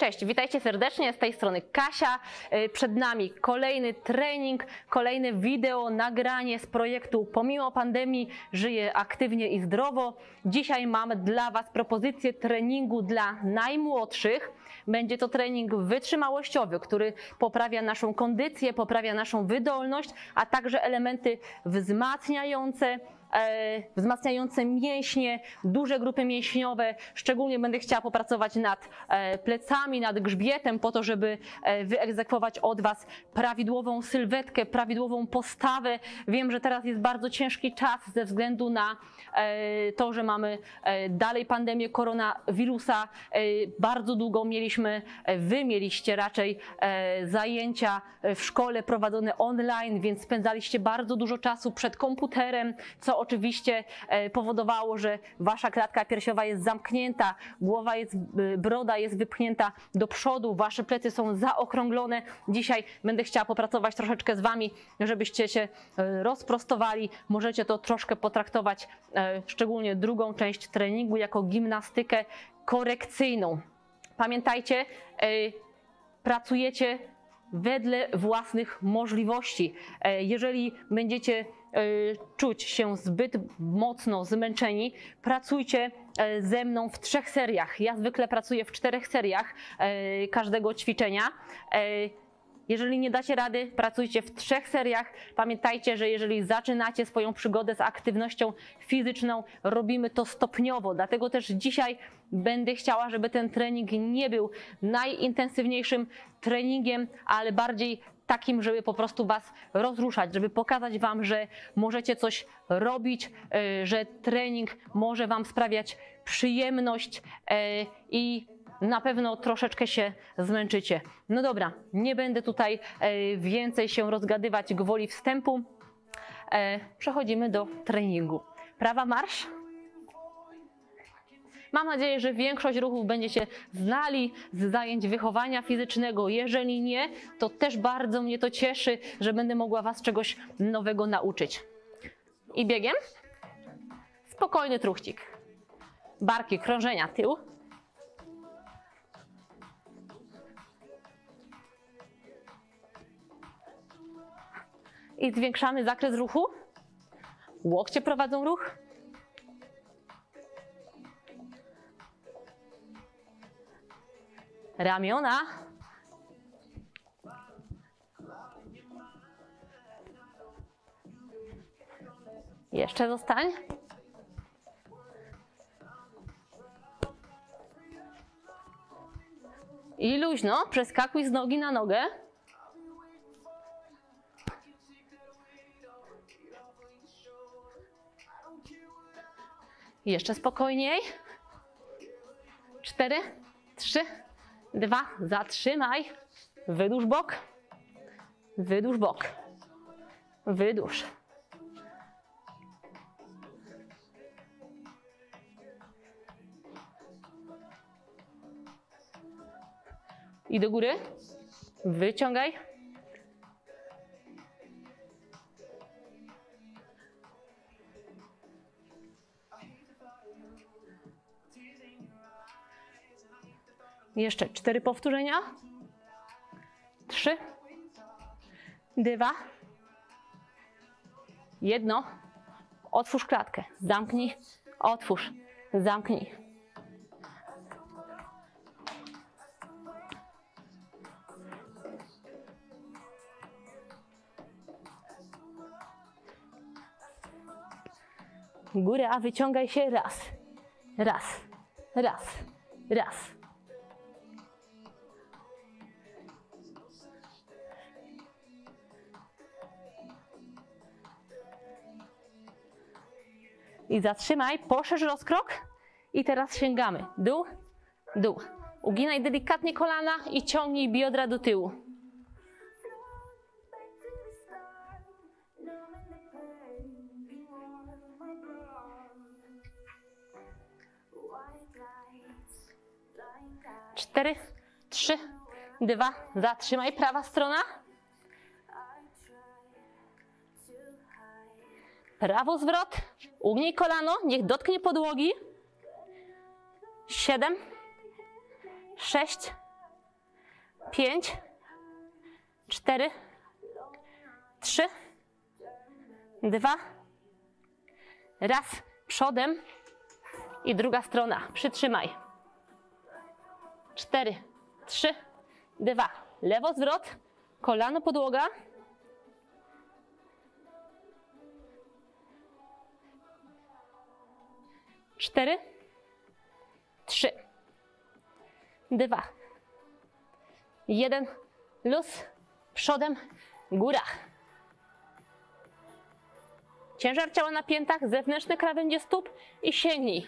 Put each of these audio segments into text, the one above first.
Cześć, witajcie serdecznie, z tej strony Kasia. Y, Przed nami kolejny trening, kolejne wideo, nagranie z projektu Pomimo pandemii żyję aktywnie i zdrowo. Dzisiaj mamy dla Was propozycję treningu dla najmłodszych. Będzie to trening wytrzymałościowy, który poprawia naszą kondycję, poprawia naszą wydolność, a także elementy wzmacniające wzmacniające mięśnie, duże grupy mięśniowe. Szczególnie będę chciała popracować nad e, plecami, nad grzbietem, po to, żeby e, wyegzekwować od Was prawidłową sylwetkę, prawidłową postawę. Wiem, że teraz jest bardzo ciężki czas ze względu na e, to, że mamy e, dalej pandemię koronawirusa. E, Bardzo długo mieliśmy, e, Wy mieliście raczej e, zajęcia w szkole prowadzone online, więc spędzaliście bardzo dużo czasu przed komputerem, co oczywiście e, powodowało, że wasza klatka piersiowa jest zamknięta, głowa jest, e, broda jest wypchnięta do przodu, wasze plecy są zaokrąglone. Dzisiaj będę chciała popracować troszeczkę z wami, żebyście się e, rozprostowali. Możecie to troszkę potraktować, szczególnie drugą część treningu, jako gimnastykę korekcyjną. Pamiętajcie, pracujecie wedle własnych możliwości. E, Jeżeli będziecie e, czuć się zbyt mocno zmęczeni, pracujcie e, ze mną w trzech seriach. Ja zwykle pracuję w czterech seriach każdego ćwiczenia. Jeżeli nie dacie rady, pracujcie w trzech seriach. Pamiętajcie, że jeżeli zaczynacie swoją przygodę z aktywnością fizyczną, robimy to stopniowo. Dlatego też dzisiaj będę chciała, żeby ten trening nie był najintensywniejszym treningiem, ale bardziej takim, żeby po prostu Was rozruszać, żeby pokazać Wam, że możecie coś robić, e, że trening może Wam sprawiać przyjemność e, i na pewno troszeczkę się zmęczycie. No dobra, nie będę tutaj e, więcej się rozgadywać gwoli wstępu. Przechodzimy do treningu. Prawa marsz. Mam nadzieję, że większość ruchów będziecie znali z zajęć wychowania fizycznego. Jeżeli nie, to też bardzo mnie to cieszy, że będę mogła Was czegoś nowego nauczyć. I biegiem. Spokojny truchcik. Barki, krążenia, tył. I zwiększamy zakres ruchu. Łokcie prowadzą ruch. Ramiona. Jeszcze zostań. I luźno, przeskakuj z nogi na nogę. Jeszcze spokojniej. Cztery, trzy, dwa, zatrzymaj. Wydłuż bok. Wydłuż bok. Wydłuż. I do góry. Wyciągaj. Jeszcze cztery powtórzenia. Trzy, dwa, jedno. Otwórz klatkę. Zamknij, otwórz, zamknij. Górę, a wyciągaj się raz, raz, raz, raz. I zatrzymaj, poszerz rozkrok i teraz sięgamy. Dół, dół. Uginaj delikatnie kolana i ciągnij biodra do tyłu. Cztery, trzy, dwa, zatrzymaj, prawa strona. Prawo zwrot, ugnij kolano, niech dotknie podłogi. Siedem, sześć, pięć, cztery, trzy, dwa, raz, przodem. I druga strona. Przytrzymaj. Cztery, trzy, dwa. Lewo zwrot, kolano podłoga. Cztery, trzy, dwa, jeden, luz, przodem, góra. Ciężar ciała na piętach, zewnętrzne krawędzie stóp i sięgnij.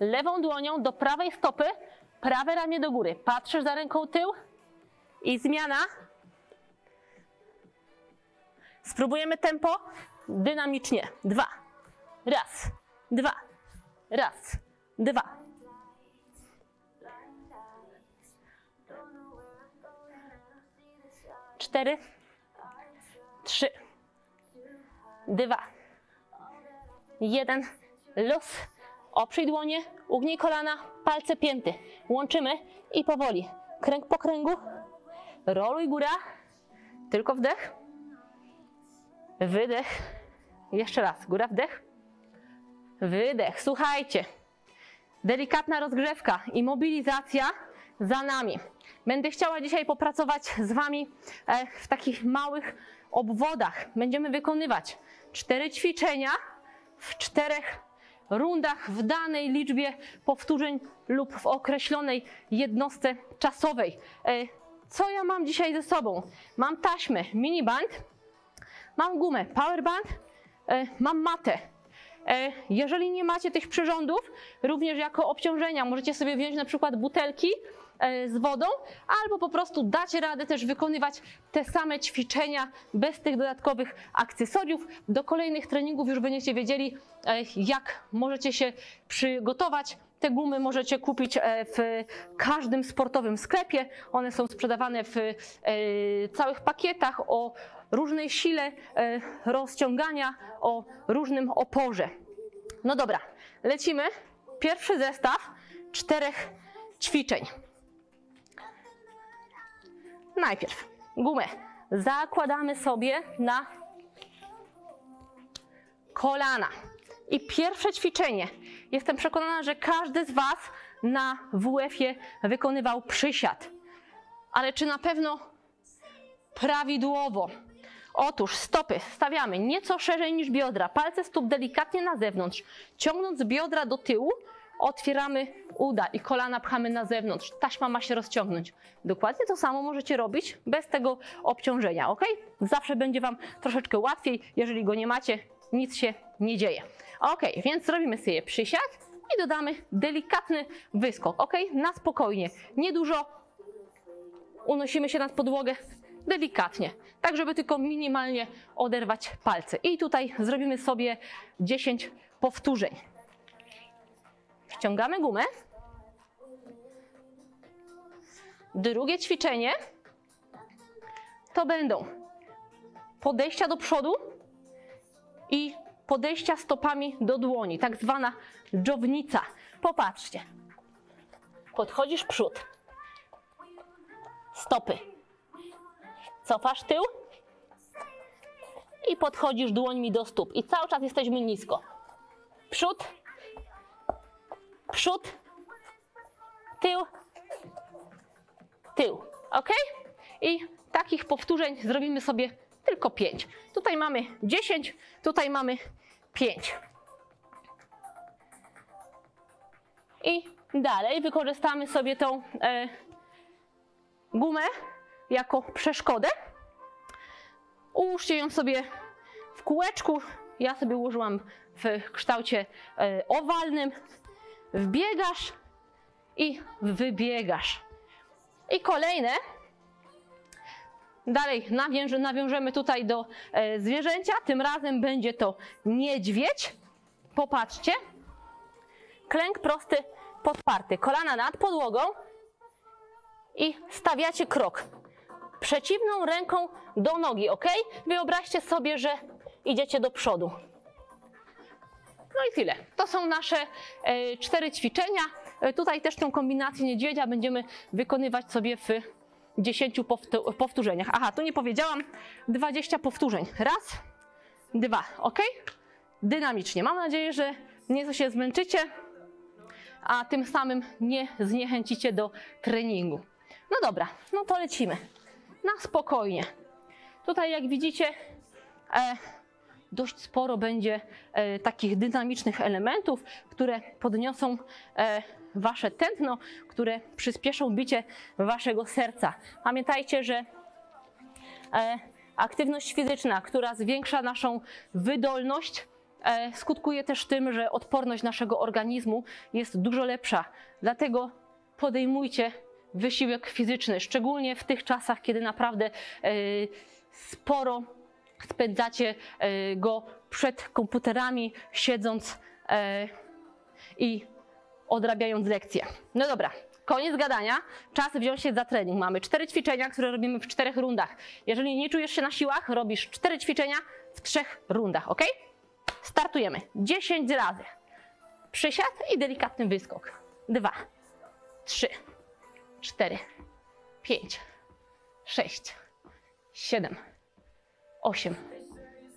Lewą dłonią do prawej stopy, prawe ramię do góry. Patrzysz za ręką tył i zmiana. Spróbujemy tempo dynamicznie. Dwa, raz, dwa, raz, dwa. Cztery, trzy, dwa, jeden, luz. Oprzyj dłonie, ugnij kolana, palce pięty. Łączymy i powoli. Kręg po kręgu. Roluj góra. Tylko wdech. Wydech. Jeszcze raz. Góra, wdech. Wydech. Słuchajcie. Delikatna rozgrzewka i mobilizacja za nami. Będę chciała dzisiaj popracować z Wami e, w takich małych obwodach. Będziemy wykonywać cztery ćwiczenia w czterech rundach w danej liczbie powtórzeń lub w określonej jednostce czasowej. E, co ja mam dzisiaj ze sobą? Mam taśmę miniband, mam gumę powerband, e, mam matę. E, jeżeli nie macie tych przyrządów, również jako obciążenia możecie sobie wziąć na przykład butelki z wodą, albo po prostu dacie radę też wykonywać te same ćwiczenia bez tych dodatkowych akcesoriów. Do kolejnych treningów już będziecie wiedzieli, jak możecie się przygotować. Te gumy możecie kupić w każdym sportowym sklepie. One są sprzedawane w całych pakietach o różnej sile rozciągania, o różnym oporze. No dobra, lecimy. Pierwszy zestaw czterech ćwiczeń. Najpierw gumę zakładamy sobie na kolana. I pierwsze ćwiczenie. Jestem przekonana, że każdy z Was na WF-ie wykonywał przysiad. Ale czy na pewno prawidłowo? Otóż stopy stawiamy nieco szerzej niż biodra, palce stóp delikatnie na zewnątrz, ciągnąc biodra do tyłu, otwieramy uda i kolana pchamy na zewnątrz. Taśma ma się rozciągnąć. Dokładnie to samo możecie robić bez tego obciążenia, ok? Zawsze będzie Wam troszeczkę łatwiej. Jeżeli go nie macie, nic się nie dzieje. Ok, więc zrobimy sobie przysiad i dodamy delikatny wyskok, ok? Na spokojnie, niedużo. Unosimy się nad podłogę delikatnie, tak żeby tylko minimalnie oderwać palce. I tutaj zrobimy sobie 10 powtórzeń. Wciągamy gumę. Drugie ćwiczenie to będą podejścia do przodu i podejścia stopami do dłoni, tak zwana dżownica. Popatrzcie. Podchodzisz przód. Stopy. Cofasz tył i podchodzisz dłońmi do stóp. I cały czas jesteśmy nisko. Przód, przód, tył, tył. Ok? I takich powtórzeń zrobimy sobie tylko 5. Tutaj mamy 10, tutaj mamy 5. I dalej wykorzystamy sobie tą e, gumę jako przeszkodę. Ułóżcie ją sobie w kółeczku. Ja sobie ułożyłam w kształcie e, owalnym. Wbiegasz i wybiegasz. I kolejne. Dalej nawiąż, nawiążemy tutaj do e, zwierzęcia. Tym razem będzie to niedźwiedź. Popatrzcie. Klęk prosty, podparty. Kolana nad podłogą. I stawiacie krok. Przeciwną ręką do nogi, ok? Wyobraźcie sobie, że idziecie do przodu. No i tyle. To są nasze e, cztery ćwiczenia. E, tutaj też tę kombinację niedźwiedzia będziemy wykonywać sobie w 10 powtó- powtórzeniach. Aha, tu nie powiedziałam, 20 powtórzeń. Raz, dwa, ok? Dynamicznie. Mam nadzieję, że nieco się zmęczycie, a tym samym nie zniechęcicie do treningu. No dobra, no to lecimy. Na spokojnie. Tutaj jak widzicie, e, dość sporo będzie e, takich dynamicznych elementów, które podniosą e, wasze tętno, które przyspieszą bicie waszego serca. Pamiętajcie, że e, aktywność fizyczna, która zwiększa naszą wydolność, e, skutkuje też tym, że odporność naszego organizmu jest dużo lepsza. Dlatego podejmujcie wysiłek fizyczny, szczególnie w tych czasach, kiedy naprawdę e, sporo spędzacie e, go przed komputerami, siedząc e, i odrabiając lekcje. No dobra, koniec gadania. Czas wziąć się za trening. Mamy cztery ćwiczenia, które robimy w czterech rundach. Jeżeli nie czujesz się na siłach, robisz cztery ćwiczenia w trzech rundach, ok? Startujemy. 10 razy. Przysiad i delikatny wyskok. Dwa, trzy, cztery, pięć, sześć, siedem, osiem,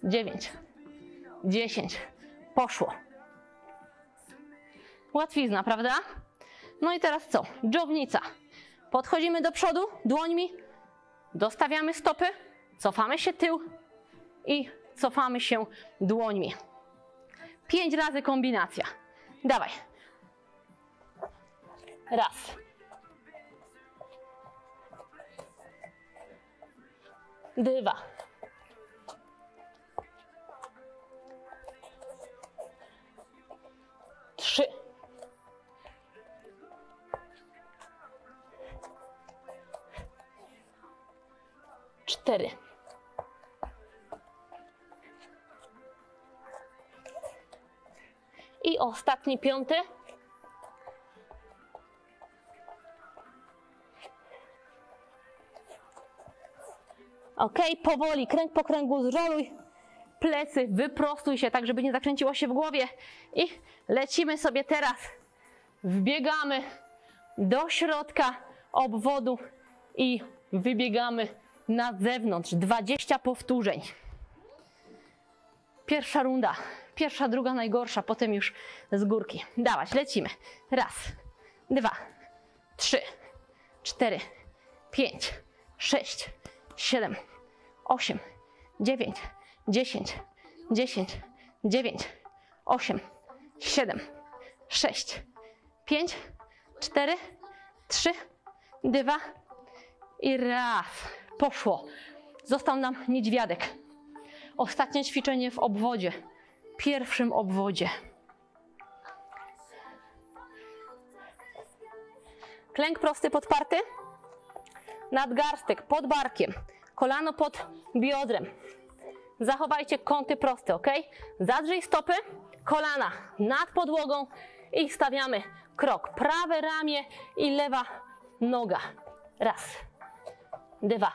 dziewięć, dziesięć. Poszło. Łatwizna, prawda? No i teraz co? Dżownica. Podchodzimy do przodu dłońmi, dostawiamy stopy, cofamy się tył i cofamy się dłońmi. Pięć razy kombinacja. Dawaj. Raz. Dwa. Trzy. Cztery. I ostatni, piąty. Ok, powoli, kręg po kręgu zroluj plecy, wyprostuj się tak, żeby nie zakręciło się w głowie. I lecimy sobie teraz. Wbiegamy do środka obwodu i wybiegamy na zewnątrz. 20 powtórzeń. Pierwsza runda. Pierwsza, druga najgorsza, potem już z górki. Dawać, lecimy. Raz, dwa, trzy, cztery, pięć, sześć, siedem, osiem, dziewięć, dziesięć, dziesięć, dziewięć, osiem, siedem, sześć, pięć, cztery, trzy, dwa i raz. Poszło. Został nam niedźwiadek. Ostatnie ćwiczenie w obwodzie. Pierwszym obwodzie. Klęk prosty podparty. Nadgarstek pod barkiem. Kolano pod biodrem. Zachowajcie kąty proste, ok? Zadrzyj stopy, kolana nad podłogą i stawiamy krok. Prawe ramię i lewa noga. Raz, dwa,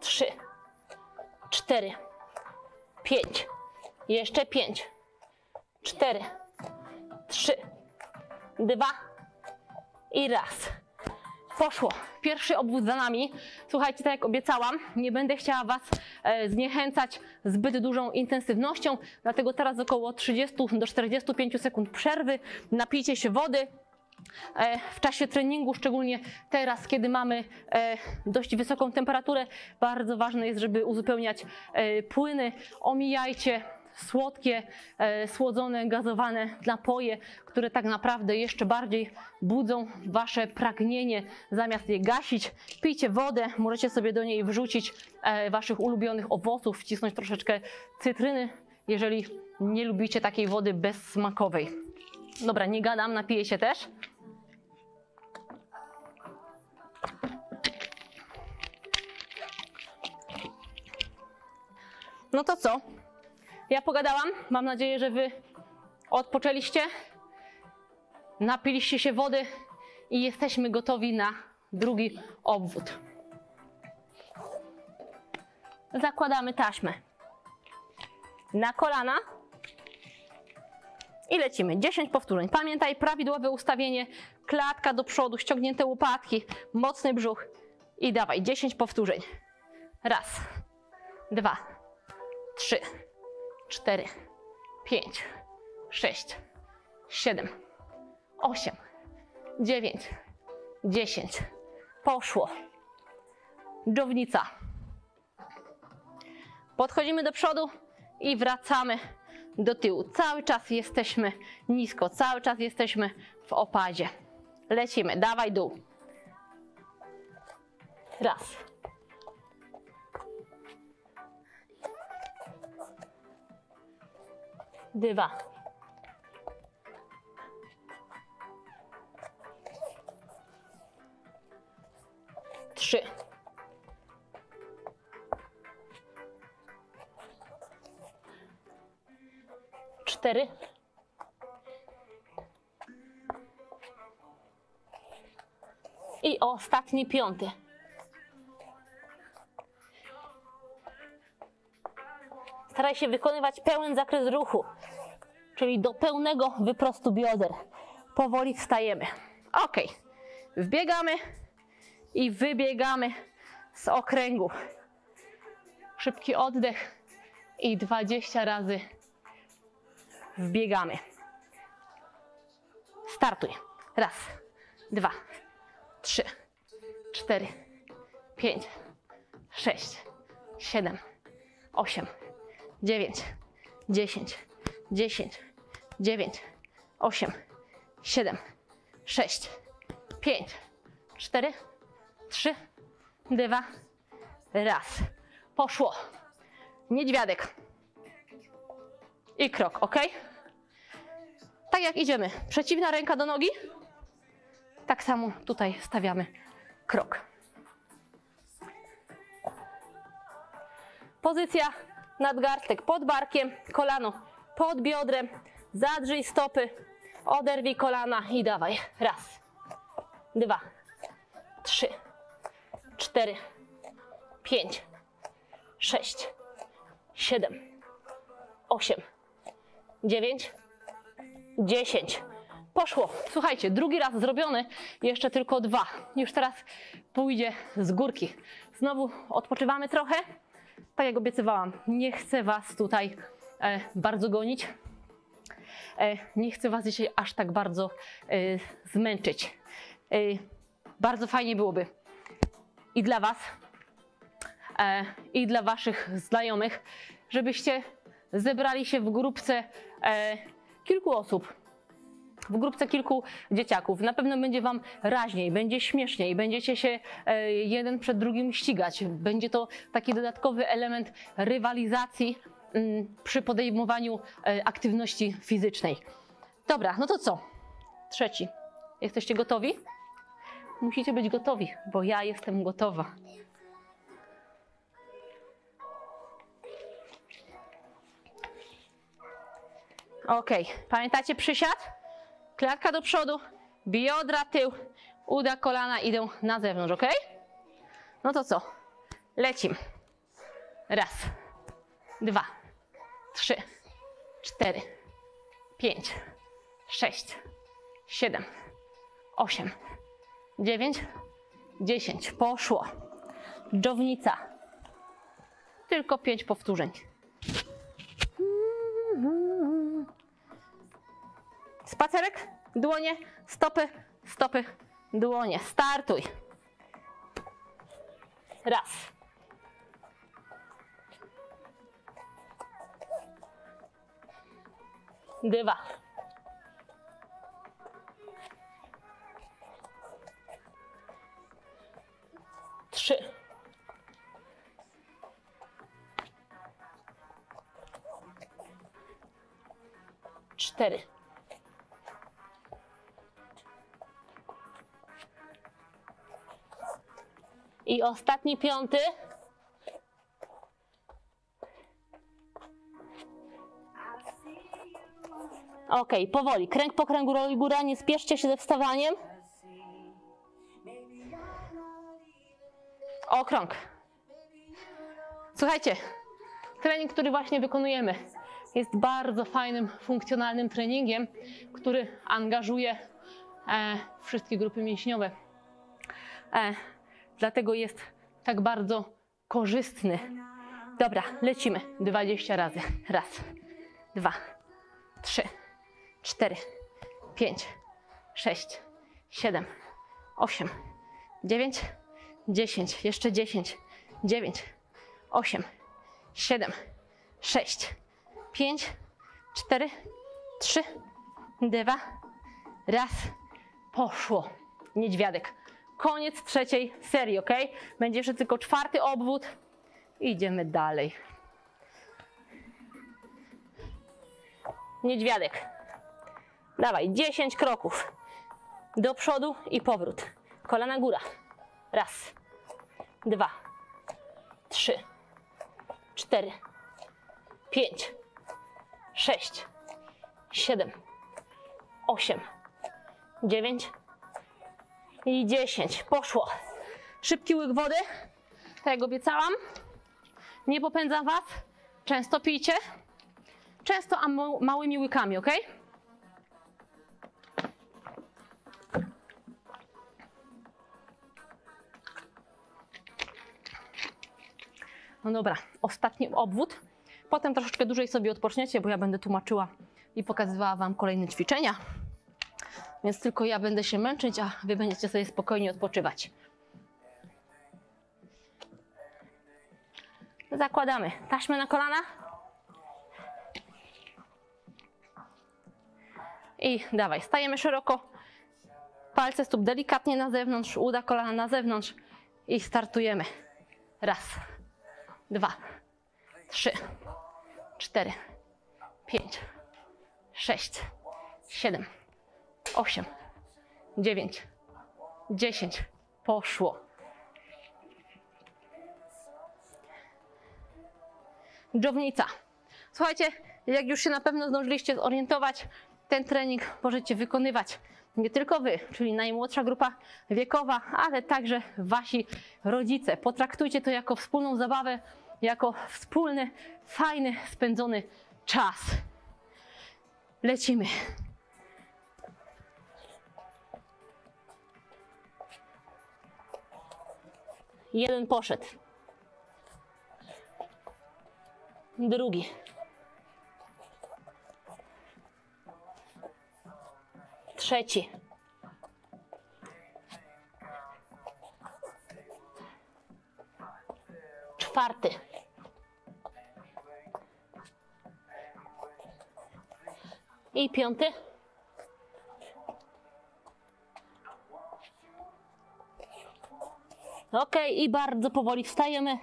trzy, cztery, pięć. Jeszcze pięć, cztery, trzy, dwa i raz. Poszło. Pierwszy obwód za nami. Słuchajcie, tak jak obiecałam, nie będę chciała Was e, zniechęcać zbyt dużą intensywnością, dlatego teraz około 30 do 45 sekund przerwy. Napijcie się wody. E, w czasie treningu, szczególnie teraz, kiedy mamy e, dość wysoką temperaturę, bardzo ważne jest, żeby uzupełniać płyny. Omijajcie słodkie, e, słodzone, gazowane napoje, które tak naprawdę jeszcze bardziej budzą wasze pragnienie, zamiast je gasić. Pijcie wodę, możecie sobie do niej wrzucić e, waszych ulubionych owoców, wcisnąć troszeczkę cytryny, jeżeli nie lubicie takiej wody bezsmakowej. Dobra, nie gadam, napiję się też. No to co? Ja pogadałam. Mam nadzieję, że Wy odpoczęliście, napiliście się wody i jesteśmy gotowi na drugi obwód. Zakładamy taśmę na kolana i lecimy. 10 powtórzeń. Pamiętaj, prawidłowe ustawienie, klatka do przodu, ściągnięte łopatki, mocny brzuch. I dawaj, 10 powtórzeń. Raz, dwa, trzy, cztery, pięć, sześć, siedem, osiem, dziewięć, dziesięć. Poszło. Dżownica. Podchodzimy do przodu i wracamy do tyłu. Cały czas jesteśmy nisko, cały czas jesteśmy w opadzie. Lecimy, dawaj dół. Raz. Dwa. Trzy. Cztery. I ostatni piąty. Staraj się wykonywać pełen zakres ruchu, czyli do pełnego wyprostu bioder. Powoli wstajemy. Ok. Wbiegamy i wybiegamy z okręgu. Szybki oddech i 20 razy wbiegamy. Startuj. Raz, dwa, trzy, cztery, pięć, sześć, siedem, osiem, dziewięć, dziesięć, dziesięć, dziewięć, osiem, siedem, sześć, pięć, cztery, trzy, dwa, raz. Poszło. Niedźwiadek. I krok, ok? Tak jak idziemy. Przeciwna ręka do nogi. Tak samo tutaj stawiamy krok. Pozycja nadgarstek pod barkiem, kolano pod biodrem, zadrzyj stopy, oderwij kolana i dawaj. Raz, dwa, trzy, cztery, pięć, sześć, siedem, osiem, dziewięć, dziesięć. Poszło. Słuchajcie, drugi raz zrobiony, jeszcze tylko dwa. Już teraz pójdzie z górki. Znowu odpoczywamy trochę. Tak jak obiecywałam, nie chcę Was tutaj e, bardzo gonić. E, nie chcę Was dzisiaj aż tak bardzo e, zmęczyć. E, bardzo fajnie byłoby i dla Was, e, i dla Waszych znajomych, żebyście zebrali się w grupce e, kilku osób, w grupce kilku dzieciaków. Na pewno będzie Wam raźniej, będzie śmieszniej, będziecie się e, jeden przed drugim ścigać. Będzie to taki dodatkowy element rywalizacji mm, przy podejmowaniu e, aktywności fizycznej. Dobra, no to co? Trzeci. Jesteście gotowi? Musicie być gotowi, bo ja jestem gotowa. Ok, pamiętacie przysiad? Klatka do przodu, biodra tył, uda kolana idą na zewnątrz, ok? No to co? Lecimy. Raz, dwa, trzy, cztery, pięć, sześć, siedem, osiem, dziewięć, dziesięć. Poszło. Dżownica. Tylko pięć powtórzeń. Spacerek, dłonie, stopy, stopy, dłonie. Startuj. Raz. Dwa. Trzy. Cztery. I ostatni piąty. Ok, powoli. Kręg po kręgu, roli góra. Nie spieszcie się ze wstawaniem. Okrąg. Słuchajcie, trening, który właśnie wykonujemy, jest bardzo fajnym, funkcjonalnym treningiem, który angażuje e, wszystkie grupy mięśniowe. E, dlatego jest tak bardzo korzystny. Dobra, lecimy. 20 razy. Raz, dwa, trzy, cztery, pięć, sześć, siedem, osiem, dziewięć, dziesięć, jeszcze dziesięć, dziewięć, osiem, siedem, sześć, pięć, cztery, trzy, dwa, raz. Poszło. Niedźwiadek. Koniec trzeciej serii, ok? Będzie jeszcze tylko czwarty obwód. Idziemy dalej. Niedźwiadek. Dawaj, 10 kroków. Do przodu i powrót. Kolana góra. Raz, dwa, trzy, cztery, pięć, sześć, siedem, osiem, dziewięć i dziesięć. Poszło. Szybki łyk wody. Tak jak obiecałam. Nie popędzam Was. Często pijcie. Często, a ma- małymi łykami, ok? No dobra, ostatni obwód. Potem troszeczkę dłużej sobie odpoczniecie, bo ja będę tłumaczyła i pokazywała Wam kolejne ćwiczenia. Więc tylko ja będę się męczyć, a Wy będziecie sobie spokojnie odpoczywać. Zakładamy taśmę na kolana. I dawaj, stajemy szeroko. Palce stóp delikatnie na zewnątrz, uda kolana na zewnątrz i startujemy. Raz, dwa, trzy, cztery, pięć, sześć, siedem, osiem, dziewięć, dziesięć. Poszło. Dżownica. Słuchajcie, jak już się na pewno zdążyliście zorientować, ten trening możecie wykonywać nie tylko wy, czyli najmłodsza grupa wiekowa, ale także wasi rodzice. Potraktujcie to jako wspólną zabawę, jako wspólny, fajny, spędzony czas. Lecimy. Jeden poszedł. Drugi. Trzeci. Czwarty. I piąty. Ok, i bardzo powoli wstajemy.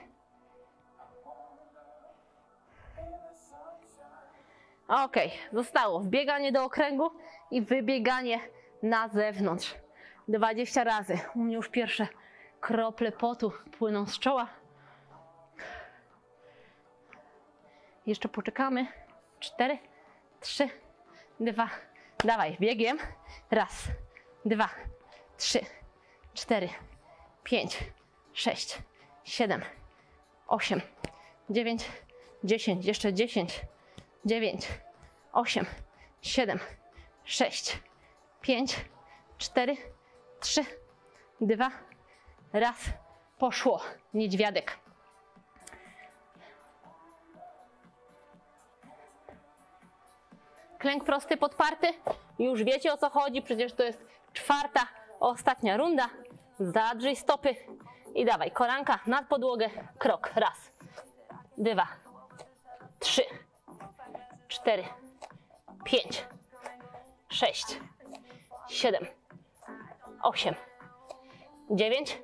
Ok, zostało wbieganie do okręgu i wybieganie na zewnątrz. 20 razy. U mnie już pierwsze krople potu płyną z czoła. Jeszcze poczekamy. Cztery, trzy, dwa. Dawaj, biegiem. Raz, dwa, trzy, cztery, pięć, sześć, siedem, osiem, dziewięć, dziesięć. Jeszcze dziesięć, dziewięć, osiem, siedem, sześć, pięć, cztery, trzy, dwa, raz. Poszło. Niedźwiadek. Klęk prosty podparty. Już wiecie o co chodzi, przecież to jest czwarta, ostatnia runda. Zadrzyj stopy i dawaj, kolanka nad podłogę, krok. Raz, dwa, trzy, cztery, pięć, sześć, siedem, osiem, dziewięć,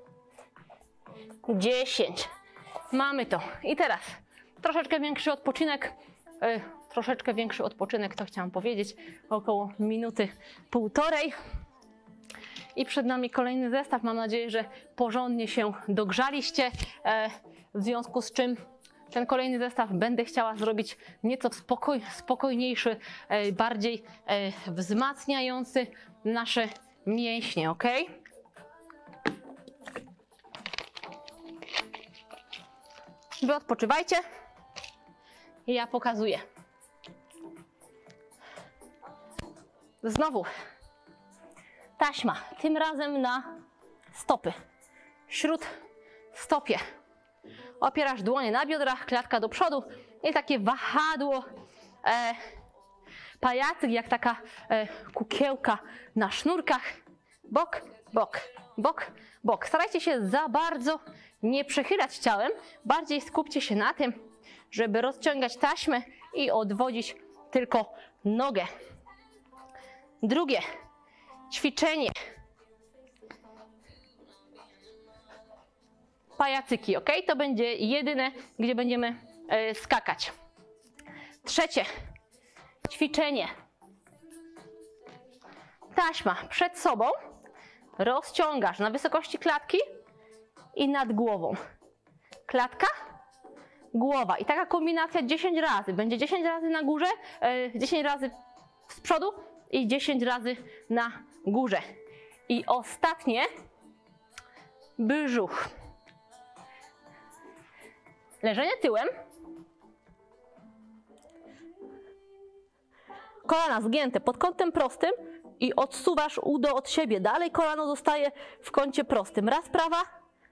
dziesięć. Mamy to. I teraz troszeczkę większy odpoczynek. y, troszeczkę większy odpoczynek, to chciałam powiedzieć, około minuty, półtorej. I przed nami kolejny zestaw. Mam nadzieję, że porządnie się dogrzaliście. E, w związku z czym ten kolejny zestaw będę chciała zrobić nieco spokoj, spokojniejszy, e, bardziej e, wzmacniający nasze mięśnie, ok? Wy odpoczywajcie. Ja pokazuję. Znowu taśma, tym razem na stopy. śród stopie. Opierasz dłonie na biodrach, klatka do przodu i takie wahadło, e, pajacyk jak taka e, kukiełka na sznurkach. Bok, bok, bok, bok. Starajcie się za bardzo nie przechylać ciałem, bardziej skupcie się na tym, żeby rozciągać taśmę i odwodzić tylko nogę. Drugie ćwiczenie. Pajacyki, ok? To będzie jedyne, gdzie będziemy e, skakać. Trzecie ćwiczenie. Taśma przed sobą, rozciągasz na wysokości klatki i nad głową. Klatka, głowa. I taka kombinacja 10 razy. Będzie 10 razy na górze, 10 razy z przodu i 10 razy na górze. I ostatnie, brzuch. Leżenie tyłem. Kolana zgięte pod kątem prostym i odsuwasz udo od siebie. Dalej kolano zostaje w kącie prostym. Raz prawa,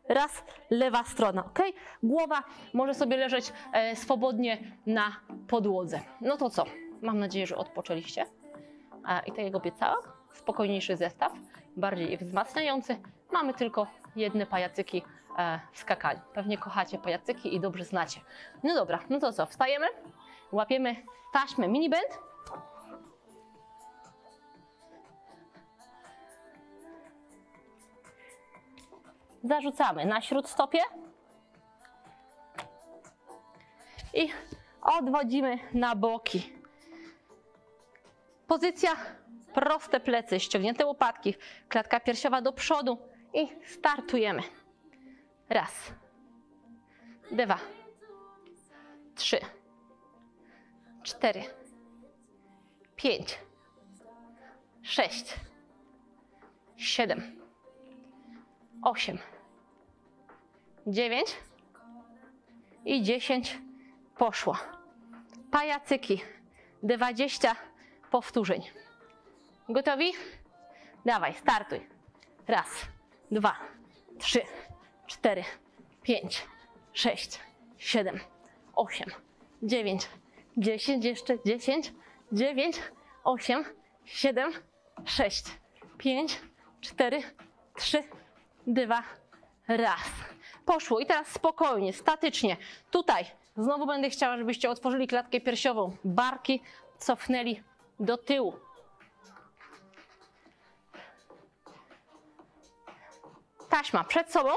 raz lewa strona, ok? Głowa może sobie leżeć e, swobodnie na podłodze. No to co? Mam nadzieję, że odpoczęliście. E, I tak jak obiecałam, spokojniejszy zestaw, bardziej wzmacniający. Mamy tylko jedne pajacyki e, w skakaniu. Pewnie kochacie pajacyki i dobrze znacie. No dobra, no to co? Wstajemy, łapiemy taśmę miniband. Zarzucamy na śródstopie i odwodzimy na boki. Pozycja proste plecy, ściągnięte łopatki, klatka piersiowa do przodu i startujemy. Raz, dwa, trzy, cztery, pięć, sześć, siedem, osiem, dziewięć i dziesięć poszło. Pajacyki, dwadzieścia powtórzeń. Gotowi? Dawaj, startuj. Raz, dwa, trzy, cztery, pięć, sześć, siedem, osiem, dziewięć, dziesięć, jeszcze dziesięć, dziewięć, osiem, siedem, sześć, pięć, cztery, trzy, dwa, raz. Poszło i teraz spokojnie, statycznie. Tutaj znowu będę chciała, żebyście otworzyli klatkę piersiową, barki cofnęli do tyłu. Taśma przed sobą.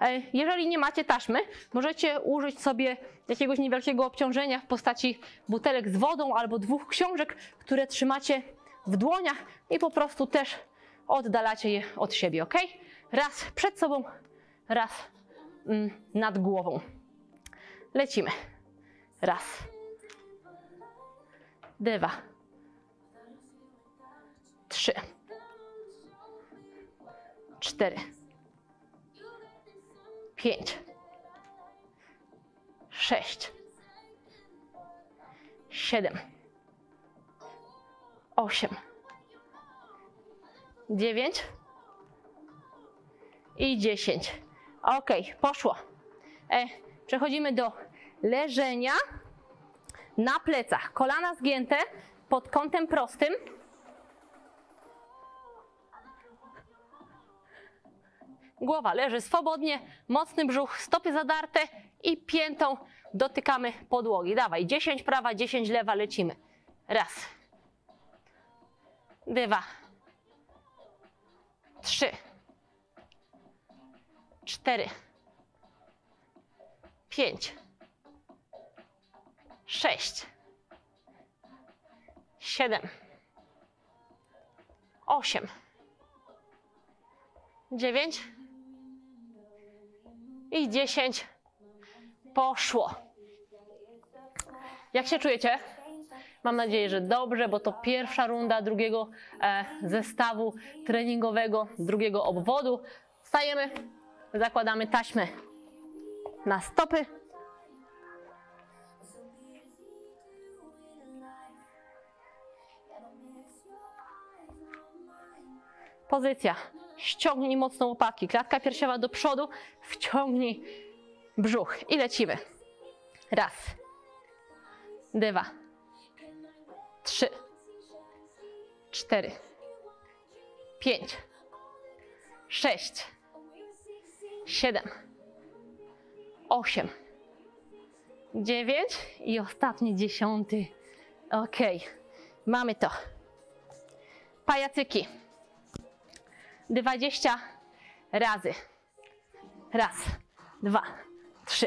E, Jeżeli nie macie taśmy, możecie użyć sobie jakiegoś niewielkiego obciążenia w postaci butelek z wodą albo dwóch książek, które trzymacie w dłoniach i po prostu też oddalacie je od siebie, ok? Raz przed sobą, raz mm, nad głową. Lecimy. Raz. Dwa. Trzy. Cztery. Pięć. Sześć. Siedem. Osiem. Dziewięć. I dziesięć. Ok, poszło. E, przechodzimy do leżenia na plecach. Kolana zgięte pod kątem prostym. Głowa leży swobodnie, mocny brzuch, stopy zadarte i piętą dotykamy podłogi. Dawaj, 10 prawa, 10 lewa, lecimy. Raz. Dwa. Trzy. Cztery. Pięć. Sześć. Siedem. Osiem. Dziewięć. I dziesięć. Poszło. Jak się czujecie? Mam nadzieję, że dobrze, bo to pierwsza runda drugiego e, zestawu treningowego, drugiego obwodu. Stajemy, zakładamy taśmę na stopy. Pozycja ściągnij mocno łopatki. Klatka piersiowa do przodu, wciągnij brzuch i lecimy. Raz, dwa, trzy, cztery, pięć, sześć, siedem, osiem, dziewięć i ostatni dziesiąty. Ok, mamy to. Pajacyki. 20 razy. Raz, dwa, trzy,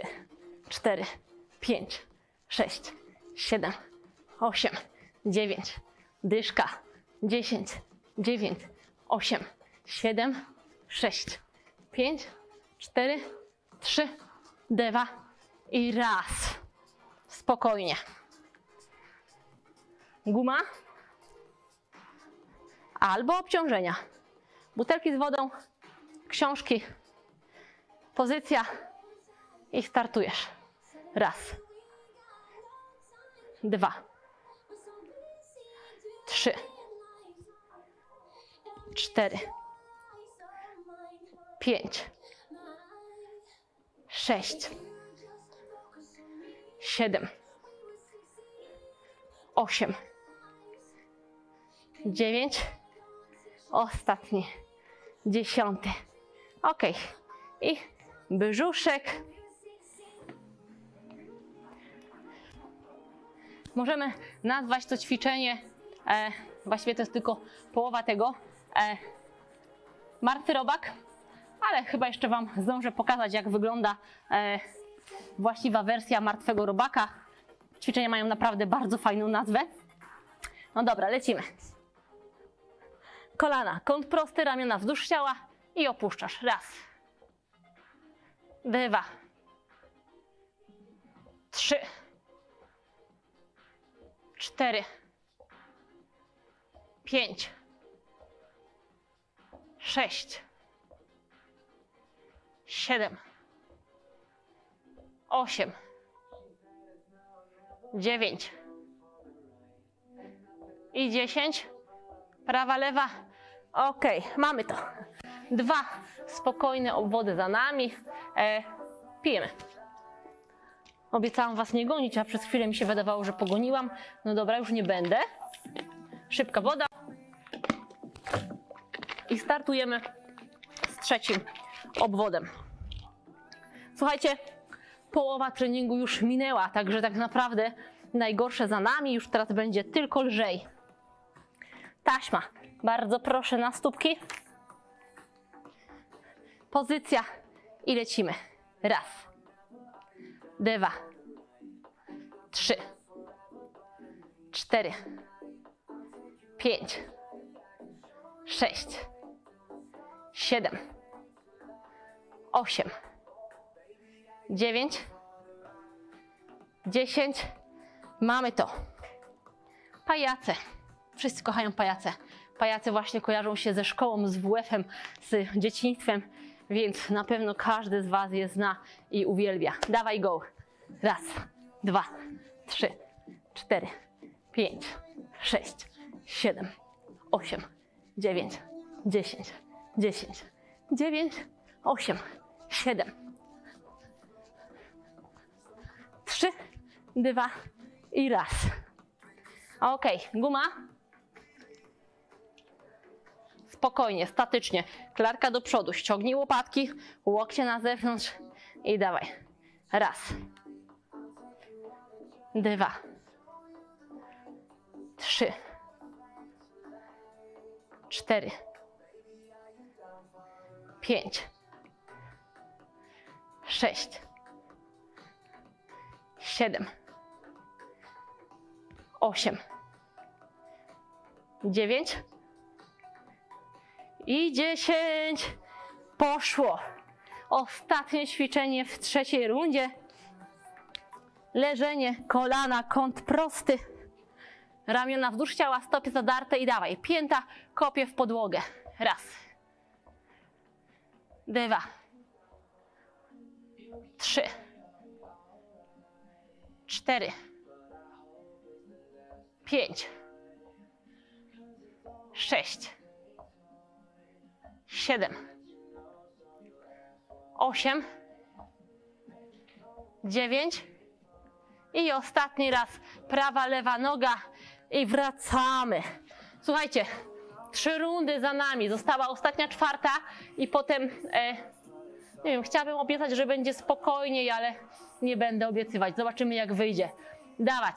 cztery, pięć, sześć, siedem, osiem, dziewięć, dyszka, dziesięć, dziewięć, osiem, siedem, sześć, pięć, cztery, trzy, dwa i raz. Spokojnie. Guma albo obciążenia. Butelki z wodą, książki, pozycja i startujesz. Raz, dwa, trzy, cztery, pięć, sześć, siedem, osiem, dziewięć, ostatni, dziesiąty. Ok. I brzuszek. Możemy nazwać to ćwiczenie, e, właściwie to jest tylko połowa tego, e, martwy robak, ale chyba jeszcze Wam zdążę pokazać, jak wygląda e, właściwa wersja martwego robaka. Ćwiczenia mają naprawdę bardzo fajną nazwę. No dobra, lecimy. Kolana, kąt prosty, ramiona wzdłuż ciała i opuszczasz. Raz, dwa, trzy, cztery, pięć, sześć, siedem, osiem, dziewięć. I dziesięć. Prawa, lewa. Ok, mamy to. Dwa spokojne obwody za nami. E, pijemy. Obiecałam Was nie gonić, a przez chwilę mi się wydawało, że pogoniłam. No dobra, już nie będę. Szybka woda. I startujemy z trzecim obwodem. Słuchajcie, połowa treningu już minęła, także tak naprawdę najgorsze za nami. Już teraz będzie tylko lżej. Taśma. Bardzo proszę na stópki. Pozycja i lecimy. Raz, dwa, trzy, cztery, pięć, sześć, siedem, osiem, dziewięć, dziesięć. Mamy to. Pajace. Wszyscy kochają pajace. Pajace właśnie kojarzą się ze szkołą, z WF-em, z dzieciństwem, więc na pewno każdy z Was je zna i uwielbia. Dawaj go. Raz, dwa, trzy, cztery, pięć, sześć, siedem, osiem, dziewięć, dziesięć, dziesięć, dziewięć, osiem, siedem, trzy, dwa i raz. Ok, guma. Spokojnie, statycznie. Klarka do przodu. Ściągnij łopatki, łokcie na zewnątrz i dawaj. Raz. Dwa. Trzy. Cztery. Pięć. Sześć. Siedem. Osiem dziewięć i dziesięć. Poszło. Ostatnie ćwiczenie w trzeciej rundzie. Leżenie, kolana, kąt prosty. Ramiona wzdłuż ciała, stopy zadarte i dawaj. Pięta kopie w podłogę. Raz. Dwa. Trzy. Cztery. Pięć sześć, siedem, osiem, dziewięć i ostatni raz prawa, lewa noga i wracamy. Słuchajcie, trzy rundy za nami, została ostatnia czwarta i potem, e, nie wiem, chciałabym obiecać, że będzie spokojniej, ale nie będę obiecywać. Zobaczymy jak wyjdzie. Dawać,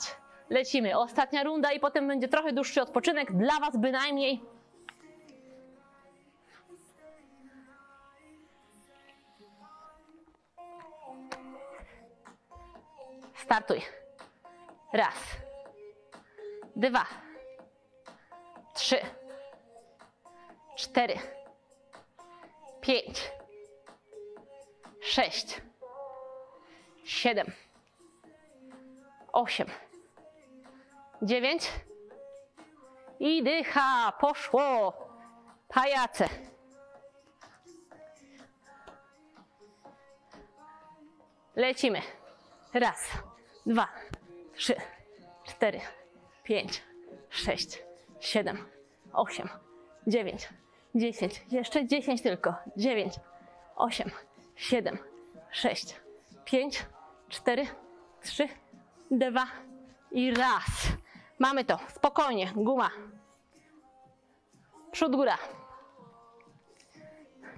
lecimy. Ostatnia runda i potem będzie trochę dłuższy odpoczynek, dla Was bynajmniej. Startuj. Raz, dwa, trzy, cztery, pięć, sześć, siedem, osiem, dziewięć i dycha. Poszło. Pajace. Lecimy. Raz, dwa, trzy, cztery, pięć, sześć, siedem, osiem, dziewięć, dziesięć. Jeszcze dziesięć tylko. Dziewięć, osiem, siedem, sześć, pięć, cztery, trzy, dwa i raz. Mamy to. Spokojnie. Guma. Przód, góra.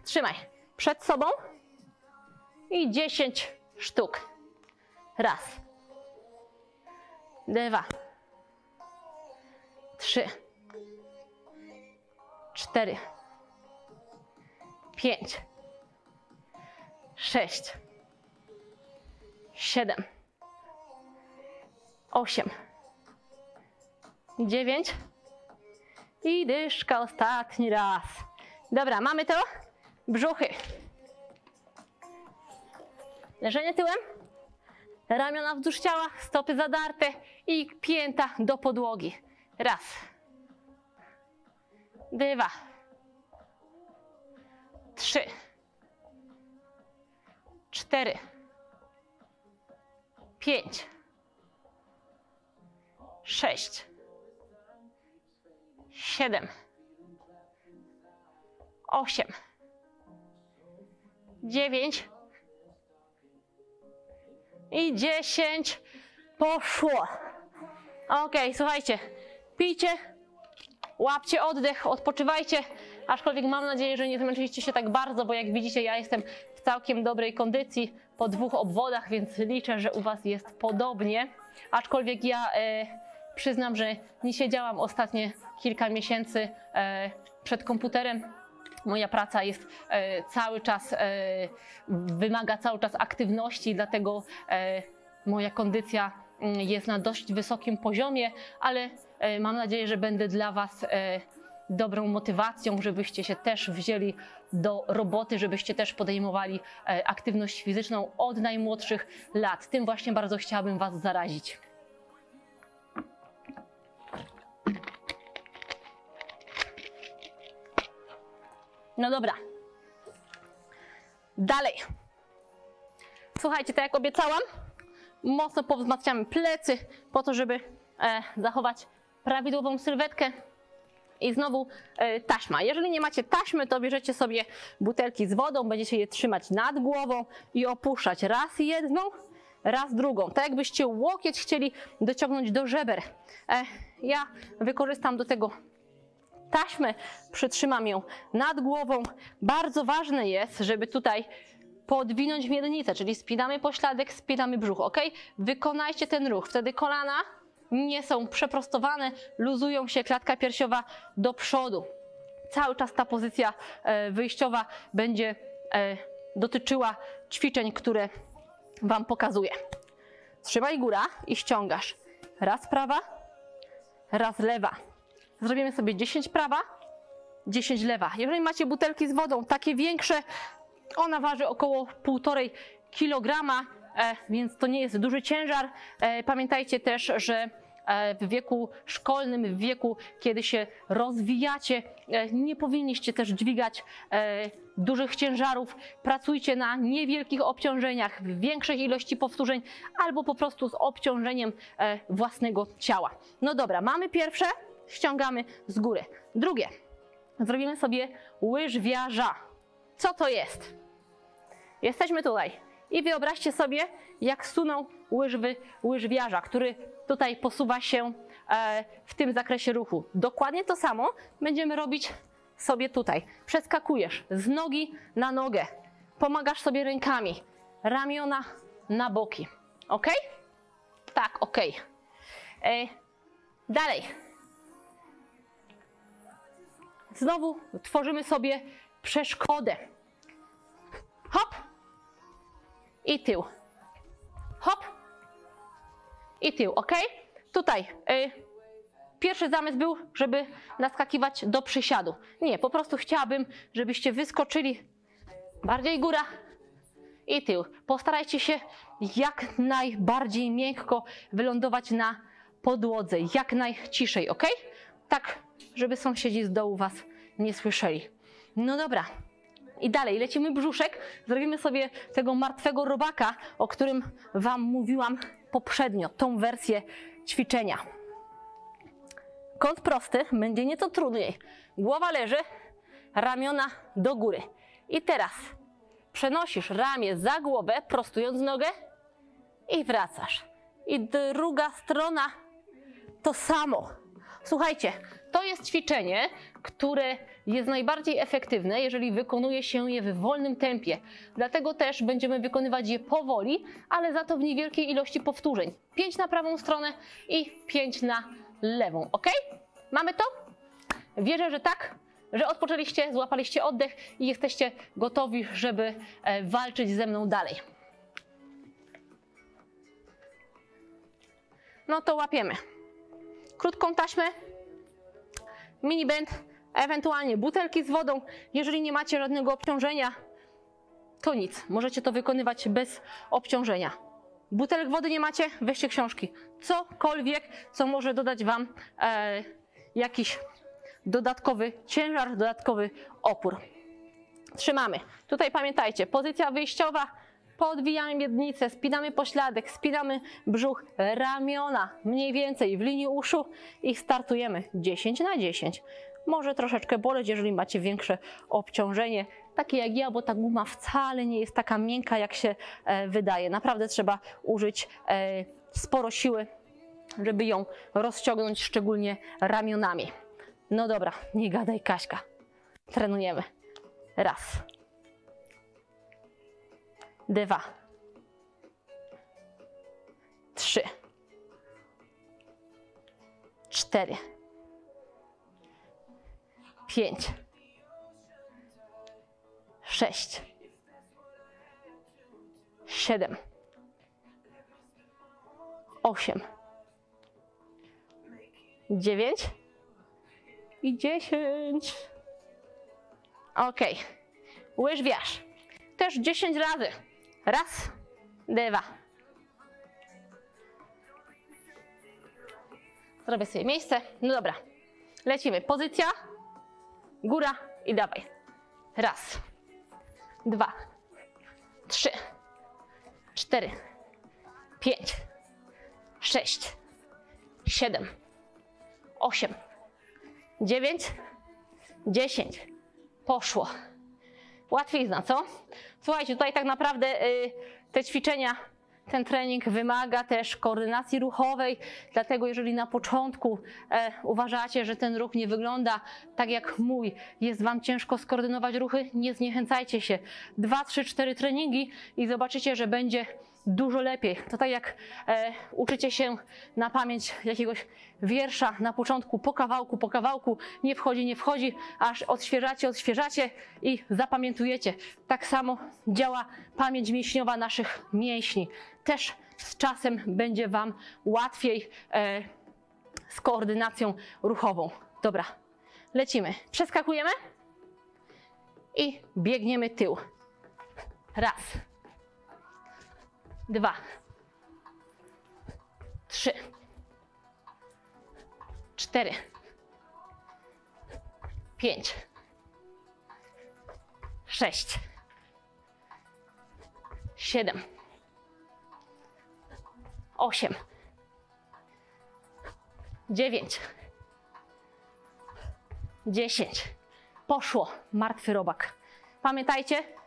Trzymaj. Przed sobą i dziesięć sztuk. Raz. Dwa. Trzy. Cztery. Pięć. Sześć. Siedem. Osiem. Dziewięć. I dyszka ostatni raz. Dobra, mamy to? Brzuchy. Leżenie tyłem. Ramiona wzdłuż ciała, stopy zadarte i pięta do podłogi. Raz. Dwa. Trzy. Cztery. Pięć. Sześć. Siedem. Osiem. Dziewięć i 10. Poszło. Ok, słuchajcie, pijcie, łapcie oddech, odpoczywajcie, aczkolwiek mam nadzieję, że nie zmęczyliście się tak bardzo, bo jak widzicie, ja jestem w całkiem dobrej kondycji po dwóch obwodach, więc liczę, że u Was jest podobnie. Aczkolwiek ja e, przyznam, że nie siedziałam ostatnie kilka miesięcy e, przed komputerem, Moja praca jest e, cały czas, e, wymaga cały czas aktywności, dlatego e, moja kondycja jest na dość wysokim poziomie, ale mam nadzieję, że będę dla Was dobrą motywacją, żebyście się też wzięli do roboty, żebyście też podejmowali aktywność fizyczną od najmłodszych lat. Tym właśnie bardzo chciałabym Was zarazić. No dobra. Dalej. Słuchajcie, tak jak obiecałam, mocno powzmacniamy plecy po to, żeby e, zachować prawidłową sylwetkę. I znowu e, taśma. Jeżeli nie macie taśmy, to bierzecie sobie butelki z wodą, będziecie je trzymać nad głową i opuszczać raz jedną, raz drugą. Tak jakbyście łokieć chcieli dociągnąć do żeber. E, ja wykorzystam do tego taśmę, przytrzymam ją nad głową. Bardzo ważne jest, żeby tutaj podwinąć miednicę, czyli spinamy pośladek, spinamy brzuch, ok? Wykonajcie ten ruch, wtedy kolana nie są przeprostowane, luzują się klatka piersiowa do przodu. Cały czas ta pozycja e, wyjściowa będzie e, dotyczyła ćwiczeń, które Wam pokazuję. Trzymaj góra i ściągasz. Raz prawa, raz lewa. Zrobimy sobie 10 prawa, 10 lewa. Jeżeli macie butelki z wodą, takie większe, ona waży około 1,5 kg, e, więc to nie jest duży ciężar. E, pamiętajcie też, że e, w wieku szkolnym, w wieku, kiedy się rozwijacie, nie powinniście też dźwigać dużych ciężarów. Pracujcie na niewielkich obciążeniach, w większej ilości powtórzeń albo po prostu z obciążeniem własnego ciała. No dobra, mamy pierwsze ściągamy z góry. Drugie, zrobimy sobie łyżwiarza. Co to jest? Jesteśmy tutaj i wyobraźcie sobie, jak suną łyżwy łyżwiarza, który tutaj posuwa się e, w tym zakresie ruchu. Dokładnie to samo będziemy robić sobie tutaj. Przeskakujesz z nogi na nogę, pomagasz sobie rękami, ramiona na boki. Ok? Tak, ok. E, dalej. Znowu tworzymy sobie przeszkodę. Hop i tył. Hop i tył, ok? Tutaj y, pierwszy zamysł był, żeby naskakiwać do przysiadu. Nie, po prostu chciałabym, żebyście wyskoczyli bardziej góra i tył. Postarajcie się jak najbardziej miękko wylądować na podłodze, jak najciszej, ok? Tak, żeby sąsiedzi z dołu was nie słyszeli. No dobra, i dalej lecimy brzuszek, zrobimy sobie tego martwego robaka, o którym Wam mówiłam poprzednio, tą wersję ćwiczenia. Kąt prosty będzie nieco trudniej. Głowa leży, ramiona do góry. I teraz przenosisz ramię za głowę, prostując nogę i wracasz. I druga strona to samo. Słuchajcie, to jest ćwiczenie, które jest najbardziej efektywne, jeżeli wykonuje się je w wolnym tempie. Dlatego też będziemy wykonywać je powoli, ale za to w niewielkiej ilości powtórzeń. 5 na prawą stronę i 5 na lewą. Ok? Mamy to? Wierzę, że tak, że odpoczęliście, złapaliście oddech i jesteście gotowi, żeby e, walczyć ze mną dalej. No to łapiemy. Krótką taśmę, mini band, ewentualnie butelki z wodą. Jeżeli nie macie żadnego obciążenia, to nic. Możecie to wykonywać bez obciążenia. Butelek wody nie macie? Weźcie książki. Cokolwiek, co może dodać Wam e, jakiś dodatkowy ciężar, dodatkowy opór. Trzymamy. Tutaj pamiętajcie, pozycja wyjściowa, podwijamy miednicę, spinamy pośladek, spinamy brzuch, ramiona mniej więcej w linii uszu i startujemy 10 na 10 może troszeczkę boleć, jeżeli macie większe obciążenie, takie jak ja, bo ta guma wcale nie jest taka miękka, jak się e, wydaje. Naprawdę trzeba użyć e, sporo siły, żeby ją rozciągnąć, szczególnie ramionami. No dobra, nie gadaj Kaśka. Trenujemy. Raz. Dwa. Trzy. Cztery pięć, sześć, siedem, osiem, dziewięć i dziesięć. Ok. Łyżwiarz. Też dziesięć razy. Raz, dwa. Zrobię sobie miejsce. No dobra. Lecimy. Pozycja góra i dawaj. Raz, dwa, trzy, cztery, pięć, sześć, siedem, osiem, dziewięć, dziesięć. Poszło. Łatwizna, co? Słuchajcie, tutaj tak naprawdę y, te ćwiczenia ten trening wymaga też koordynacji ruchowej, dlatego jeżeli na początku e, uważacie, że ten ruch nie wygląda tak jak mój, jest Wam ciężko skoordynować ruchy, nie zniechęcajcie się. Dwa, trzy, cztery treningi i zobaczycie, że będzie dużo lepiej. To tak jak e, uczycie się na pamięć jakiegoś wiersza na początku, po kawałku, po kawałku, nie wchodzi, nie wchodzi, aż odświeżacie, odświeżacie i zapamiętujecie. Tak samo działa pamięć mięśniowa naszych mięśni. Też z czasem będzie Wam łatwiej e, z koordynacją ruchową. Dobra, lecimy. Przeskakujemy i biegniemy tył. Raz dwa, trzy, cztery, pięć, sześć, siedem, osiem, dziewięć, dziesięć, poszło. Martwy robak. Pamiętajcie,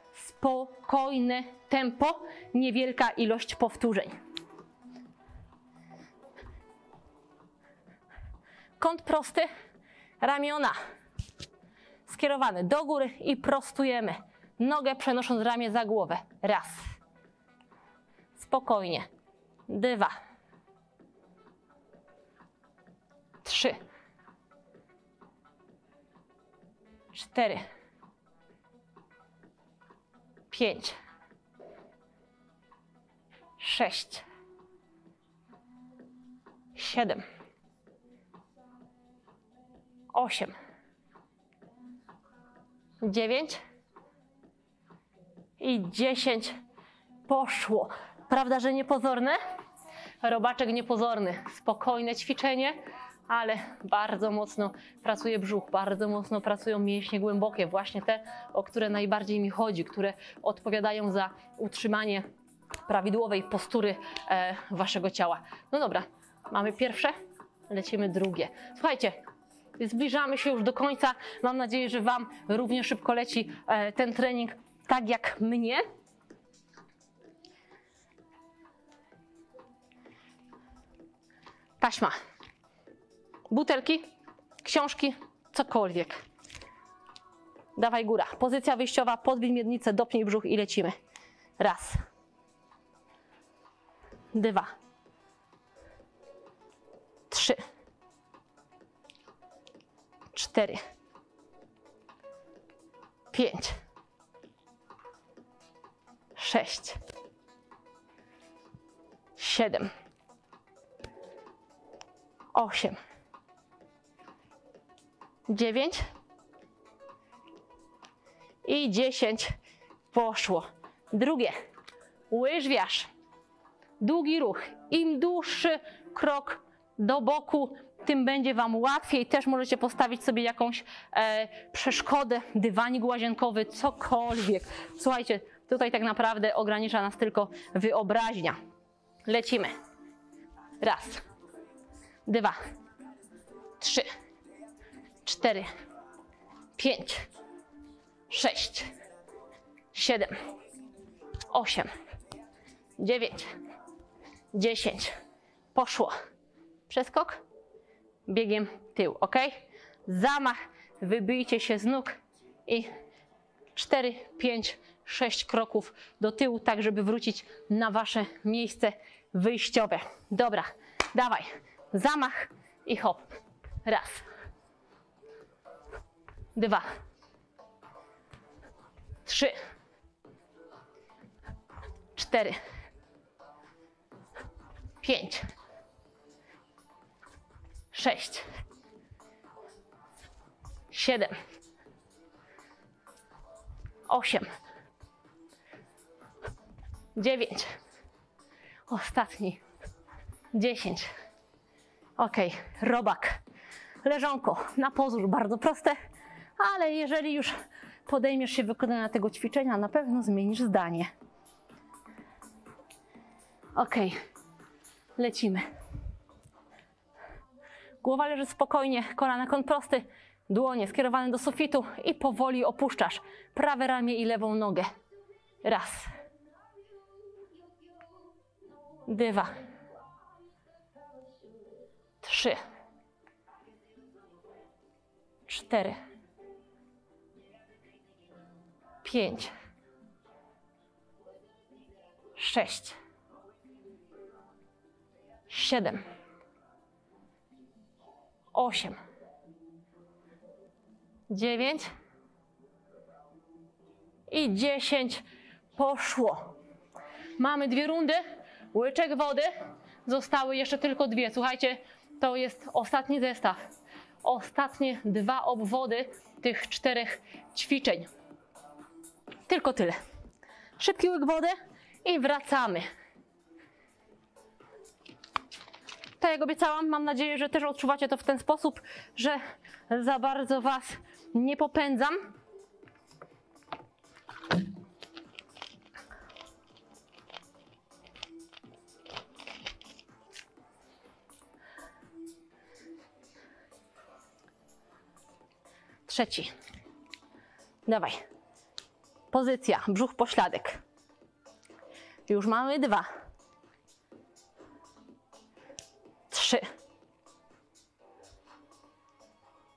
spokojne tempo, niewielka ilość powtórzeń. Kąt prosty, ramiona skierowane do góry i prostujemy. Nogę przenosząc ramię za głowę. Raz. Spokojnie. Dwa. Trzy. Cztery. Pięć. Sześć. Siedem. Osiem. Dziewięć. I dziesięć. Poszło. Prawda, że niepozorne? Robaczek niepozorny. Spokojne ćwiczenie, ale bardzo mocno pracuje brzuch, bardzo mocno pracują mięśnie głębokie, właśnie te, o które najbardziej mi chodzi, które odpowiadają za utrzymanie prawidłowej postury e, waszego ciała. No dobra, mamy pierwsze, lecimy drugie. Słuchajcie, zbliżamy się już do końca. Mam nadzieję, że Wam równie szybko leci e, ten trening, tak jak mnie. Taśma, butelki, książki, cokolwiek. Dawaj góra. Pozycja wyjściowa, podwij miednicę, dopnij brzuch i lecimy. Raz. Dwa. Trzy. Cztery. Pięć. Sześć. Siedem. Osiem. Dziewięć. I dziesięć. Poszło. Drugie. Łyżwiarz. Długi ruch. Im dłuższy krok do boku, tym będzie Wam łatwiej. Też możecie postawić sobie jakąś e, przeszkodę, dywanik łazienkowy, cokolwiek. Słuchajcie, tutaj tak naprawdę ogranicza nas tylko wyobraźnia. Lecimy. Raz, dwa, trzy, cztery, pięć, sześć, siedem, osiem, dziewięć, dziesięć. Poszło. Przeskok biegiem tył, ok? Zamach, wybijcie się z nóg i 4, 5, 6 kroków do tyłu, tak żeby wrócić na wasze miejsce wyjściowe. Dobra, dawaj, zamach i hop. Raz, dwa, trzy, cztery, pięć, sześć, siedem, osiem, dziewięć, ostatni, dziesięć. Ok, robak, leżonko, na pozór bardzo proste, ale jeżeli już podejmiesz się wykonania tego ćwiczenia, na pewno zmienisz zdanie. Ok, lecimy. Głowa leży spokojnie, kolana kąt prosty, dłonie skierowane do sufitu i powoli opuszczasz prawe ramię i lewą nogę. Raz. Dwa. Trzy. Cztery. Pięć. Sześć. Siedem osiem, dziewięć i dziesięć. Poszło. Mamy dwie rundy, łyczek wody. Zostały jeszcze tylko dwie. Słuchajcie, to jest ostatni zestaw. Ostatnie dwa obwody tych czterech ćwiczeń. Tylko tyle. Szybki łyk wody i wracamy. tak jak obiecałam, mam nadzieję, że też odczuwacie to w ten sposób, że za bardzo Was nie popędzam. Trzeci. Dawaj. Pozycja, brzuch pośladek. Już mamy dwa. Trzy.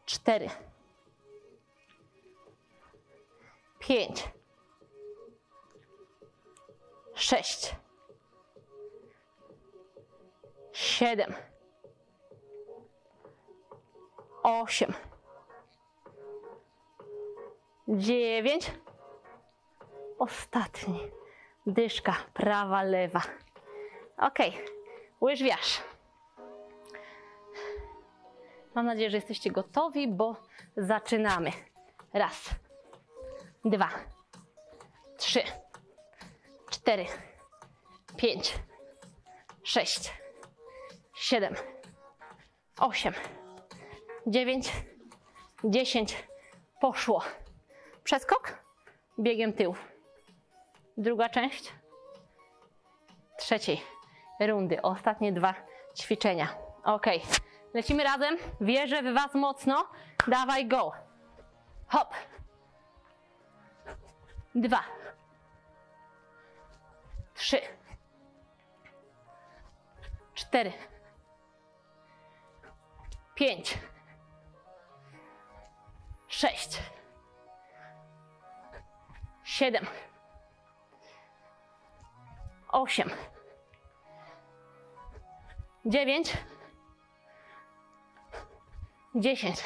Cztery. Pięć. Sześć. Siedem. Osiem. Dziewięć. Ostatni. Dyszka, prawa, lewa. Ok, łyżwiarz. Mam nadzieję, że jesteście gotowi, bo zaczynamy. Raz, dwa, trzy, cztery, pięć, sześć, siedem, osiem, dziewięć, dziesięć. Poszło. Przeskok, biegiem tył. Druga część trzeciej rundy. Ostatnie dwa ćwiczenia. Ok. Lecimy razem. Wierzę w Was mocno. Dawaj, go. Hop. Dwa. Trzy. Cztery. Pięć. Sześć. Siedem. Osiem. Dziewięć. Dziesięć.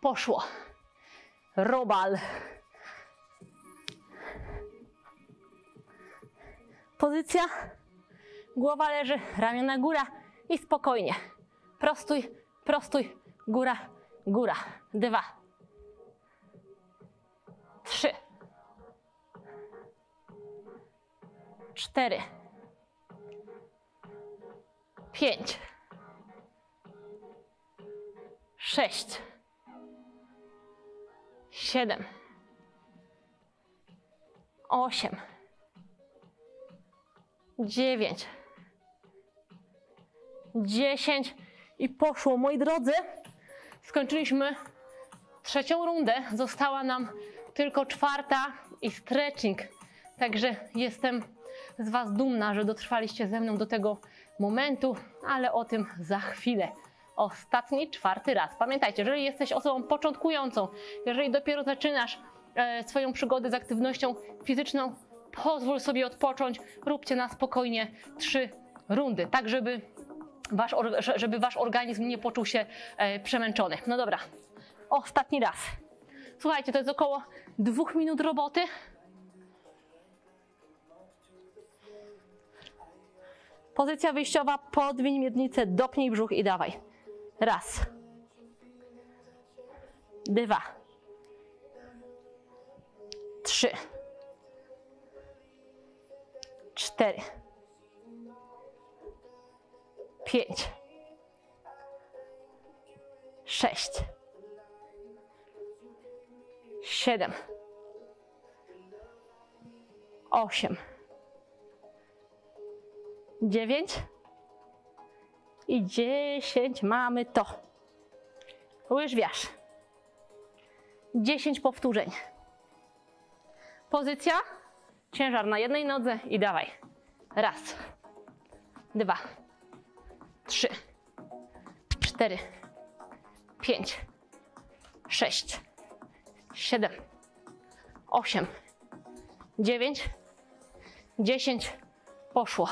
Poszło. Robal. Pozycja. Głowa leży, ramiona góra i spokojnie. Prostuj, prostuj, góra, góra. Dwa. Trzy. Cztery. Pięć. Sześć. Siedem. Osiem. Dziewięć. Dziesięć. I poszło, moi drodzy. Skończyliśmy trzecią rundę. Została nam tylko czwarta i stretching. Także jestem z Was dumna, że dotrwaliście ze mną do tego momentu, ale o tym za chwilę. Ostatni, czwarty raz. Pamiętajcie, jeżeli jesteś osobą początkującą, jeżeli dopiero zaczynasz e, swoją przygodę z aktywnością fizyczną, pozwól sobie odpocząć, róbcie na spokojnie trzy rundy, tak żeby wasz, żeby wasz organizm nie poczuł się e, przemęczony. No dobra, ostatni raz. Słuchajcie, to jest około dwóch minut roboty. Pozycja wyjściowa, podwiń miednicę, dopnij brzuch i dawaj. Raz. Dwa. Trzy. Cztery. Pięć. Sześć. Siedem. Osiem dziewięć i dziesięć. Mamy to. Łyżwiarz. Dziesięć powtórzeń. Pozycja. Ciężar na jednej nodze i dawaj. Raz, dwa, trzy, cztery, pięć, sześć, siedem, osiem, dziewięć, dziesięć. Poszło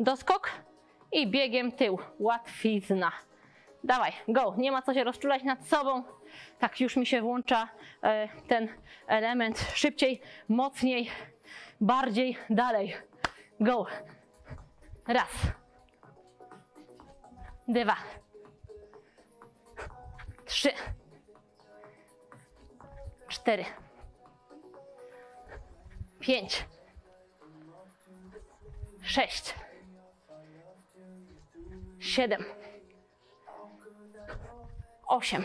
doskok i biegiem tył. Łatwizna. Dawaj, go. Nie ma co się rozczulać nad sobą. Tak już mi się włącza e, ten element szybciej, mocniej, bardziej, dalej. Go. Raz. Dwa. Trzy. Cztery. Pięć. Sześć siedem, osiem,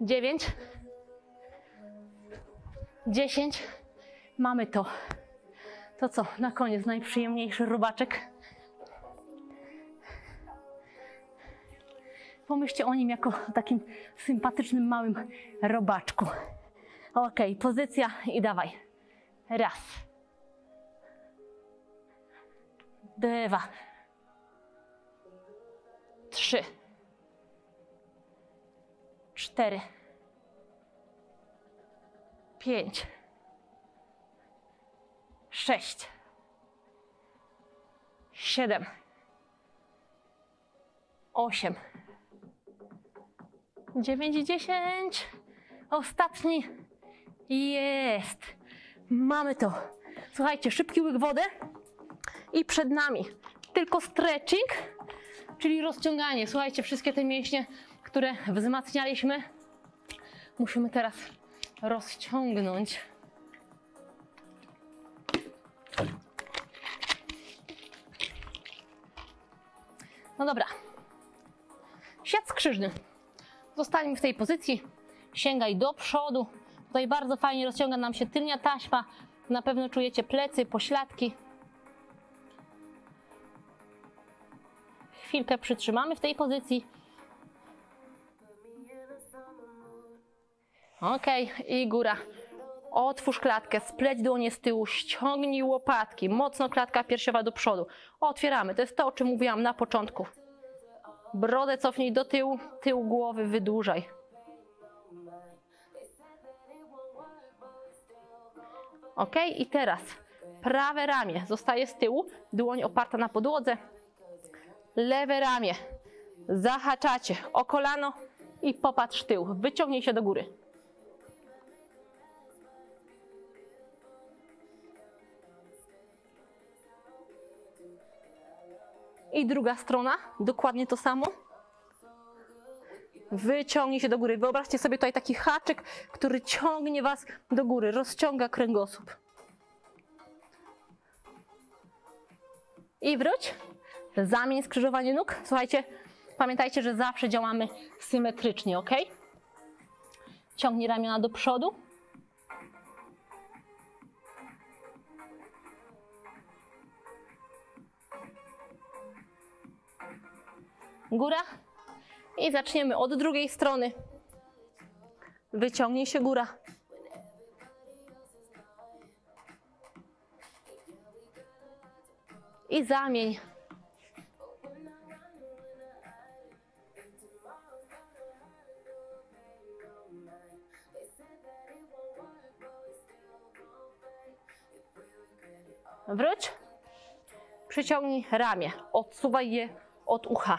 dziewięć, dziesięć. Mamy to. To co? Na koniec najprzyjemniejszy robaczek. Pomyślcie o nim jako o takim sympatycznym małym robaczku. Ok, pozycja i dawaj. Raz. Dwa. Trzy. Cztery. Pięć. Sześć. Siedem. Osiem. Dziewięć dziesięć. Ostatni. Jest. Mamy to. Słuchajcie, szybki łyk wody i przed nami tylko stretching, czyli rozciąganie. Słuchajcie, wszystkie te mięśnie, które wzmacnialiśmy, musimy teraz rozciągnąć. No dobra. Siat skrzyżny. Zostańmy w tej pozycji. Sięgaj do przodu. Tutaj bardzo fajnie rozciąga nam się tylnia taśma. Na pewno czujecie plecy, pośladki. Chwilkę przytrzymamy w tej pozycji. Ok, i góra. Otwórz klatkę, spleć dłonie z tyłu, ściągnij łopatki, mocno klatka piersiowa do przodu. Otwieramy, to jest to, o czym mówiłam na początku. Brodę cofnij do tyłu, tył głowy wydłużaj. Ok, i teraz prawe ramię zostaje z tyłu, dłoń oparta na podłodze. Lewe ramię zahaczacie o kolano i popatrz tył. Wyciągnij się do góry. I druga strona, dokładnie to samo. Wyciągnij się do góry. Wyobraźcie sobie tutaj taki haczyk, który ciągnie Was do góry, rozciąga kręgosłup. I wróć. Zamień skrzyżowanie nóg. Słuchajcie, pamiętajcie, że zawsze działamy symetrycznie, ok? Ciągnij ramiona do przodu. Góra. I zaczniemy od drugiej strony. Wyciągnij się góra. I zamień. Wróć. Przyciągnij ramię. Odsuwaj je od ucha.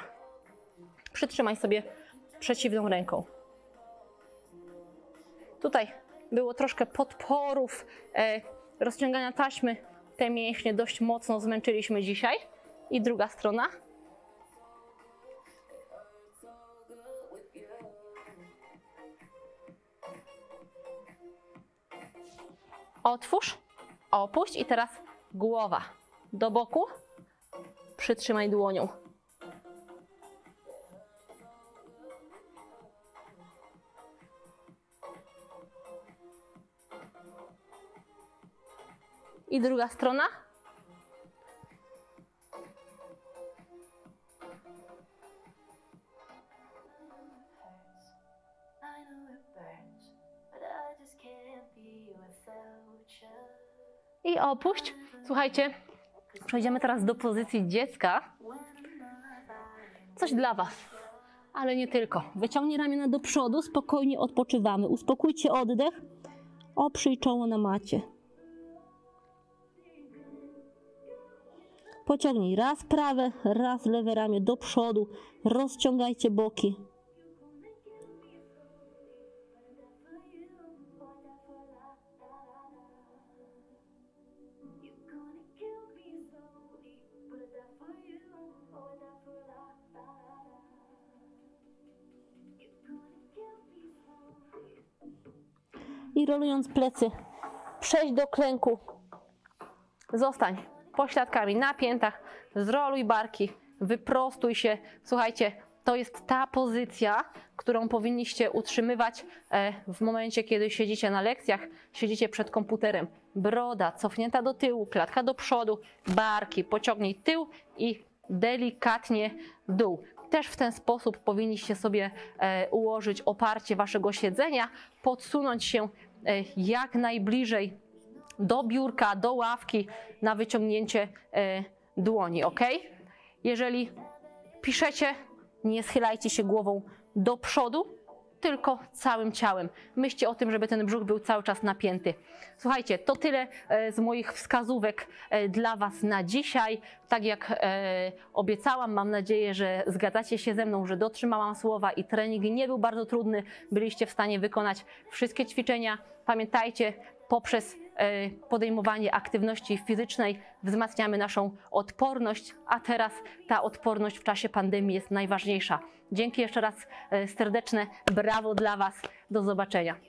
Przytrzymaj sobie przeciwną ręką. Tutaj było troszkę podporów, e, rozciągania taśmy. Te mięśnie dość mocno zmęczyliśmy dzisiaj. I druga strona. Otwórz, opuść i teraz głowa do boku. Przytrzymaj dłonią. I druga strona. I opuść. Słuchajcie, przejdziemy teraz do pozycji dziecka. Coś dla Was, ale nie tylko. Wyciągnij ramiona do przodu, spokojnie odpoczywamy. Uspokójcie oddech. Oprzyj czoło na macie. Pociągnij raz prawe, raz lewe ramię do przodu. Rozciągajcie boki. I rolując plecy, przejdź do klęku. Zostań pośladkami na piętach, zroluj barki, wyprostuj się. Słuchajcie, to jest ta pozycja, którą powinniście utrzymywać e, w momencie, kiedy siedzicie na lekcjach, siedzicie przed komputerem. Broda cofnięta do tyłu, klatka do przodu, barki, pociągnij tył i delikatnie dół. Też w ten sposób powinniście sobie e, ułożyć oparcie waszego siedzenia, podsunąć się jak najbliżej do biurka, do ławki na wyciągnięcie e, dłoni, ok? Jeżeli piszecie, nie schylajcie się głową do przodu, tylko całym ciałem. Myślcie o tym, żeby ten brzuch był cały czas napięty. Słuchajcie, to tyle e, z moich wskazówek e, dla Was na dzisiaj. Tak jak e, obiecałam, mam nadzieję, że zgadzacie się ze mną, że dotrzymałam słowa i trening nie był bardzo trudny. Byliście w stanie wykonać wszystkie ćwiczenia. Pamiętajcie, poprzez podejmowanie aktywności fizycznej wzmacniamy naszą odporność, a teraz ta odporność w czasie pandemii jest najważniejsza. Dzięki jeszcze raz e, serdeczne brawo dla Was. Do zobaczenia.